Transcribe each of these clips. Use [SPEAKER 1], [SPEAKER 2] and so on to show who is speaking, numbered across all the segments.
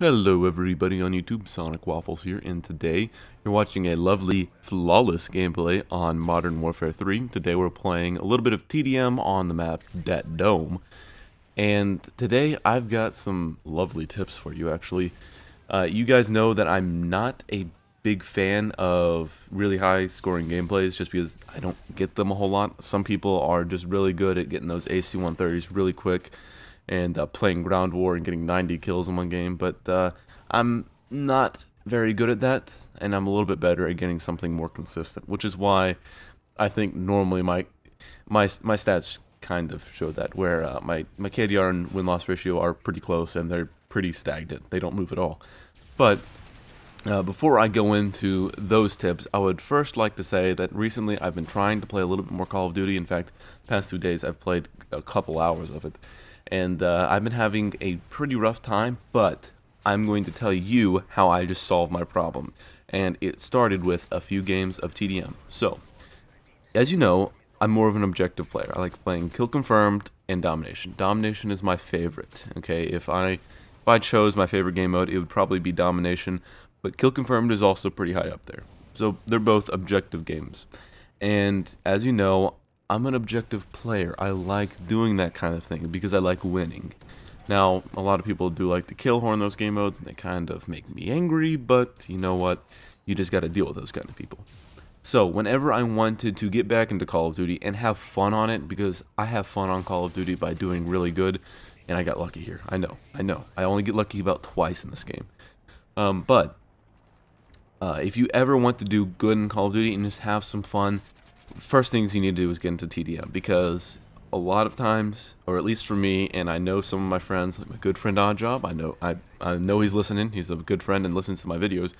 [SPEAKER 1] Hello everybody on YouTube, Sonic Waffles here, and today you're watching a lovely, flawless gameplay on Modern Warfare 3. Today we're playing a little bit of TDM on the map Dat Dome, and today I've got some lovely tips for you actually. Uh, you guys know that I'm not a big fan of really high scoring gameplays just because I don't get them a whole lot. Some people are just really good at getting those AC-130s really quick, and uh, playing ground war and getting 90 kills in one game, but uh, I'm not very good at that, and I'm a little bit better at getting something more consistent, which is why I think normally my my my stats kind of show that, where uh, my my KDR and win loss ratio are pretty close and they're pretty stagnant. They don't move at all. But uh, before I go into those tips, I would first like to say that recently I've been trying to play a little bit more Call of Duty. In fact, past two days I've played a couple hours of it and uh, I've been having a pretty rough time, but I'm going to tell you how I just solved my problem. And it started with a few games of TDM. So, as you know, I'm more of an objective player. I like playing Kill Confirmed and Domination. Domination is my favorite. Okay, if I if I chose my favorite game mode, it would probably be Domination, but Kill Confirmed is also pretty high up there. So they're both objective games. And as you know, I'm an objective player. I like doing that kind of thing because I like winning. Now, a lot of people do like to kill horn those game modes, and they kind of make me angry, but you know what? You just got to deal with those kind of people. So, whenever I wanted to get back into Call of Duty and have fun on it, because I have fun on Call of Duty by doing really good, and I got lucky here. I know, I know. I only get lucky about twice in this game. Um, but, uh, if you ever want to do good in Call of Duty and just have some fun, first things you need to do is get into TDM because a lot of times, or at least for me, and I know some of my friends, like my good friend Oddjob, I know I I know he's listening. He's a good friend and listens to my videos.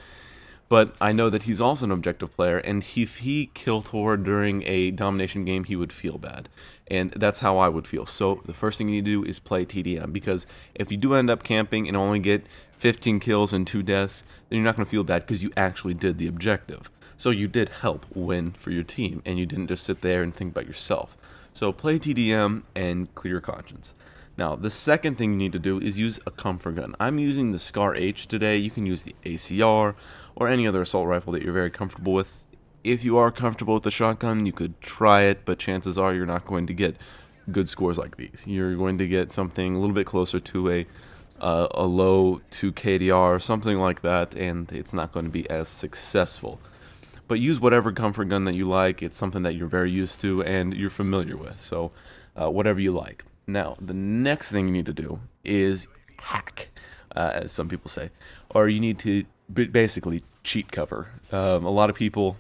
[SPEAKER 1] But I know that he's also an objective player, and if he killed Horde during a domination game, he would feel bad. And that's how I would feel. So the first thing you need to do is play TDM, because if you do end up camping and only get 15 kills and 2 deaths, then you're not going to feel bad because you actually did the objective. So you did help win for your team, and you didn't just sit there and think about yourself. So play TDM and clear your conscience. Now, the second thing you need to do is use a comfort gun. I'm using the Scar H today. You can use the ACR or any other assault rifle that you're very comfortable with. If you are comfortable with the shotgun, you could try it, but chances are you're not going to get good scores like these. You're going to get something a little bit closer to a uh, a low 2 KDR or something like that, and it's not going to be as successful but use whatever comfort gun that you like. It's something that you're very used to and you're familiar with. So uh, whatever you like. Now, the next thing you need to do is hack, uh, as some people say, or you need to basically cheat cover. Um, a lot of people,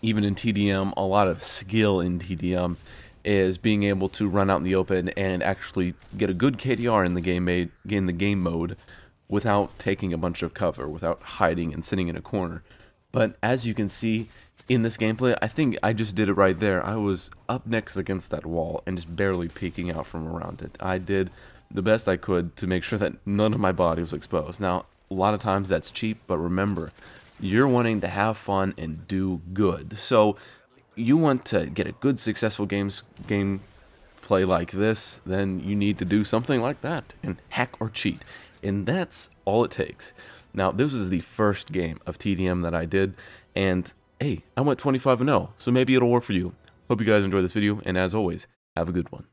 [SPEAKER 1] even in TDM, a lot of skill in TDM is being able to run out in the open and actually get a good KDR in the game made in the game mode without taking a bunch of cover, without hiding and sitting in a corner. But as you can see in this gameplay, I think I just did it right there. I was up next against that wall and just barely peeking out from around it. I did the best I could to make sure that none of my body was exposed. Now, a lot of times that's cheap, but remember, you're wanting to have fun and do good. So you want to get a good successful games game play like this, then you need to do something like that and hack or cheat. And that's all it takes. Now, this was the first game of TDM that I did, and hey, I went 25 0, so maybe it'll work for you. Hope you guys enjoyed this video, and as always, have a good one.